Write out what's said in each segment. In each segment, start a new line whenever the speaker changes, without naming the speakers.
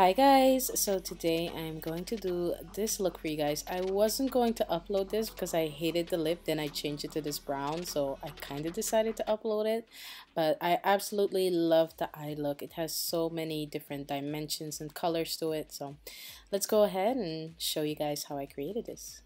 Hi guys, so today I'm going to do this look for you guys. I wasn't going to upload this because I hated the lip, then I changed it to this brown, so I kind of decided to upload it. But I absolutely love the eye look. It has so many different dimensions and colors to it, so let's go ahead and show you guys how I created this.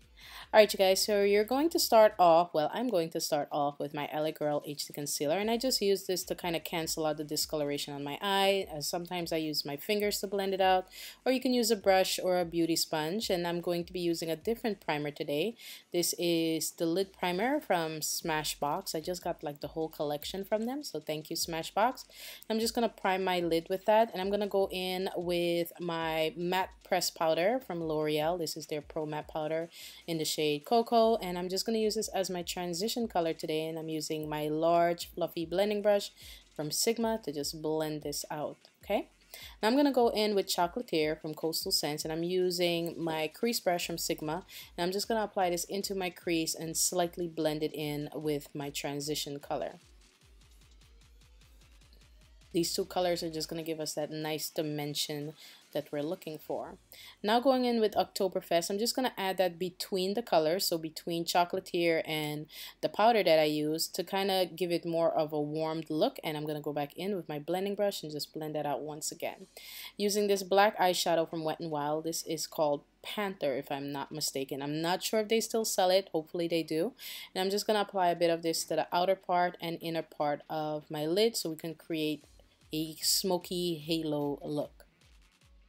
Alright you guys, so you're going to start off, well I'm going to start off with my LA Girl HD Concealer and I just use this to kind of cancel out the discoloration on my eye. As sometimes I use my fingers to blend it out or you can use a brush or a beauty sponge and I'm going to be using a different primer today. This is the lid primer from Smashbox. I just got like the whole collection from them so thank you Smashbox. I'm just going to prime my lid with that and I'm going to go in with my matte press powder from L'Oreal. This is their Pro Matte Powder in the shade Cocoa and I'm just going to use this as my transition color today and I'm using my large fluffy blending brush from Sigma to just blend this out. Okay. Now I'm going to go in with Chocolatier from Coastal Scents and I'm using my crease brush from Sigma and I'm just going to apply this into my crease and slightly blend it in with my transition color. These two colors are just going to give us that nice dimension that we're looking for. Now going in with Oktoberfest, I'm just going to add that between the colors, so between Chocolatier and the powder that I use to kind of give it more of a warmed look. And I'm going to go back in with my blending brush and just blend that out once again. Using this black eyeshadow from Wet n Wild, this is called Panther if I'm not mistaken. I'm not sure if they still sell it. Hopefully they do. And I'm just going to apply a bit of this to the outer part and inner part of my lid so we can create a smoky halo look.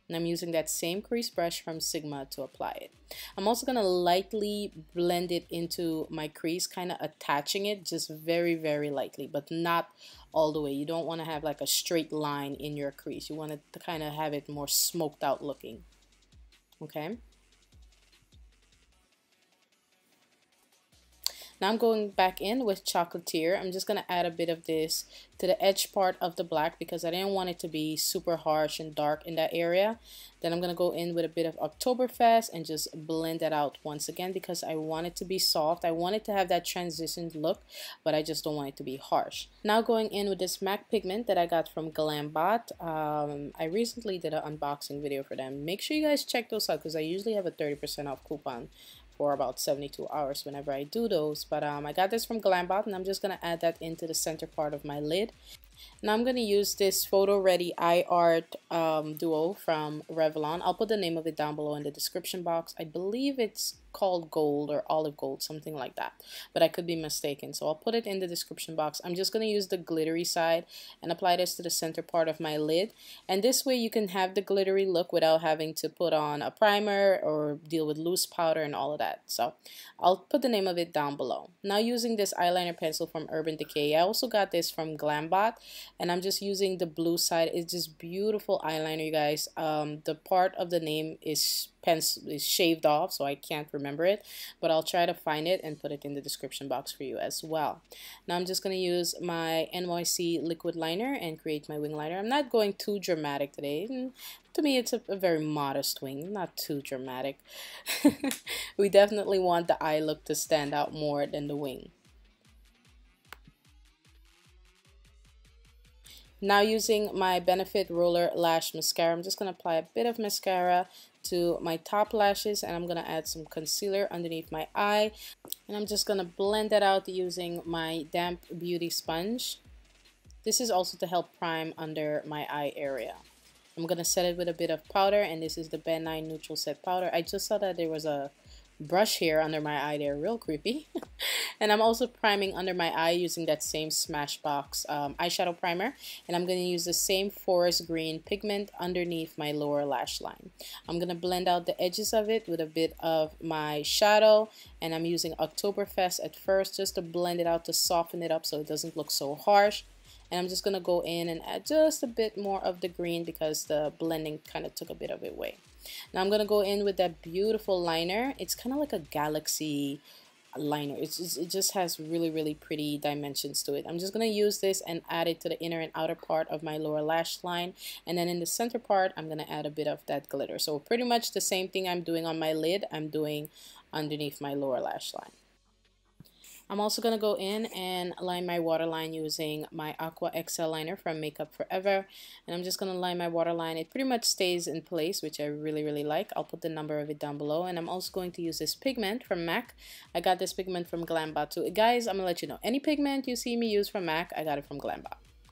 And I'm using that same crease brush from Sigma to apply it. I'm also going to lightly blend it into my crease, kind of attaching it just very, very lightly, but not all the way. You don't want to have like a straight line in your crease. You want to kind of have it more smoked out looking. Okay. Now I'm going back in with Chocolatier. I'm just going to add a bit of this to the edge part of the black because I didn't want it to be super harsh and dark in that area. Then I'm going to go in with a bit of Oktoberfest and just blend that out once again because I want it to be soft. I want it to have that transitioned look, but I just don't want it to be harsh. Now going in with this MAC pigment that I got from Glambot. Um, I recently did an unboxing video for them. Make sure you guys check those out because I usually have a 30% off coupon for about 72 hours whenever I do those. But um, I got this from Glambot and I'm just going to add that into the center part of my lid. Now I'm going to use this Photo Ready Eye Art um, Duo from Revlon. I'll put the name of it down below in the description box. I believe it's called gold or olive gold, something like that. But I could be mistaken. So I'll put it in the description box. I'm just going to use the glittery side and apply this to the center part of my lid. And this way you can have the glittery look without having to put on a primer or deal with loose powder and all of that. So I'll put the name of it down below. Now using this eyeliner pencil from Urban Decay. I also got this from Glambot and I'm just using the blue side. It's just beautiful eyeliner, you guys. Um, the part of the name is pencil is shaved off so I can't remember it but I'll try to find it and put it in the description box for you as well. Now I'm just going to use my NYC liquid liner and create my wing liner. I'm not going too dramatic today. Mm, to me it's a, a very modest wing not too dramatic. We definitely want the eye look to stand out more than the wing Now using my Benefit Roller Lash Mascara, I'm just going to apply a bit of mascara to my top lashes and I'm going to add some concealer underneath my eye. And I'm just going to blend that out using my damp beauty sponge. This is also to help prime under my eye area. I'm going to set it with a bit of powder and this is the Ben Nye Neutral Set Powder. I just saw that there was a brush here under my eye there real creepy. And I'm also priming under my eye using that same Smashbox um, eyeshadow primer. And I'm going to use the same forest green pigment underneath my lower lash line. I'm going to blend out the edges of it with a bit of my shadow. And I'm using Oktoberfest at first just to blend it out to soften it up so it doesn't look so harsh. And I'm just going to go in and add just a bit more of the green because the blending kind of took a bit of it away now I'm to go in with that beautiful liner. It's kind of like a galaxy liner. It's just, it just has really, really pretty dimensions to it. I'm just going to use this and add it to the inner and outer part of my lower lash line. And then in the center part, I'm going to add a bit of that glitter. So pretty much the same thing I'm doing on my lid, I'm doing underneath my lower lash line. I'm also going to go in and line my waterline using my Aqua XL liner from Makeup Forever. And I'm just going to line my waterline. It pretty much stays in place, which I really, really like. I'll put the number of it down below. And I'm also going to use this pigment from MAC. I got this pigment from Glam too. Guys, I'm going to let you know. Any pigment you see me use from MAC, I got it from Glam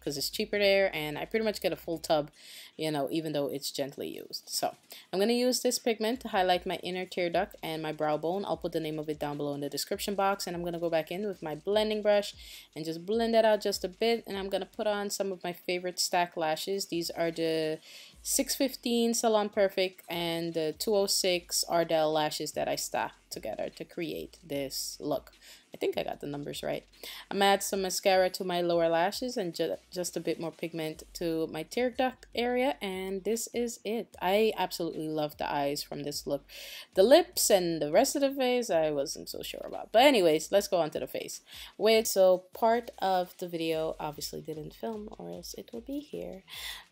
because it's cheaper there and I pretty much get a full tub you know even though it's gently used. So I'm gonna use this pigment to highlight my inner tear duct and my brow bone. I'll put the name of it down below in the description box and I'm gonna go back in with my blending brush and just blend that out just a bit and I'm gonna put on some of my favorite stack lashes. These are the 615 Salon Perfect and the 206 Ardell lashes that I stacked together to create this look. I think I got the numbers right. I'm gonna add some mascara to my lower lashes and ju just a bit more pigment to my tear duct area and this is it. I absolutely love the eyes from this look. The lips and the rest of the face I wasn't so sure about. But anyways, let's go on to the face. Wait, so part of the video obviously didn't film or else it would be here.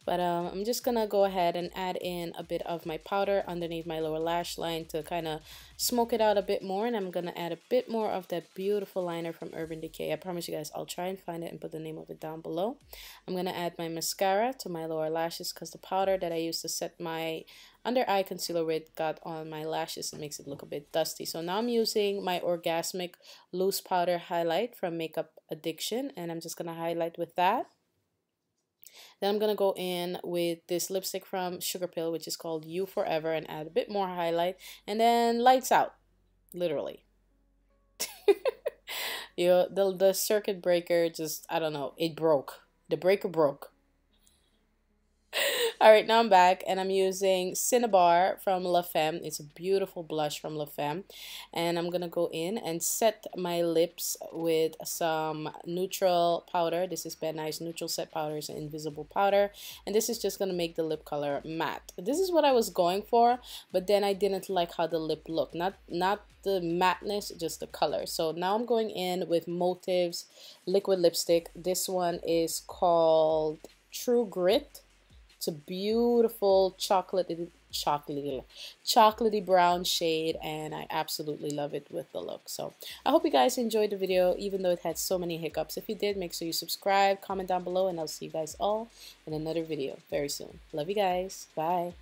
But um, I'm just gonna go ahead and add in a bit of my powder underneath my lower lash line to kind of smoke it out a bit more. And I'm gonna add a bit more of that beautiful liner from Urban Decay. I promise you guys I'll try and find it and put the name of it down below. I'm gonna add my mascara to my lower lashes because the powder that I used to set my under eye concealer with got on my lashes and makes it look a bit dusty. So now I'm using my Orgasmic Loose Powder Highlight from Makeup Addiction and I'm just gonna highlight with that. Then I'm going to go in with this lipstick from Sugar Pill, which is called You Forever, and add a bit more highlight. And then lights out, literally. you know, the, the circuit breaker just, I don't know, it broke. The breaker broke. All right, now I'm back and I'm using Cinnabar from La Femme. It's a beautiful blush from La Femme. And I'm going to go in and set my lips with some neutral powder. This is Ben Neutral Set Powder. It's an invisible powder. And this is just going to make the lip color matte. This is what I was going for, but then I didn't like how the lip looked. Not, not the matteness, just the color. So now I'm going in with Motives liquid lipstick. This one is called True Grit it's a beautiful chocolate chocolatey chocolatey brown shade and I absolutely love it with the look. So I hope you guys enjoyed the video even though it had so many hiccups. If you did make sure you subscribe comment down below and I'll see you guys all in another video very soon. Love you guys. Bye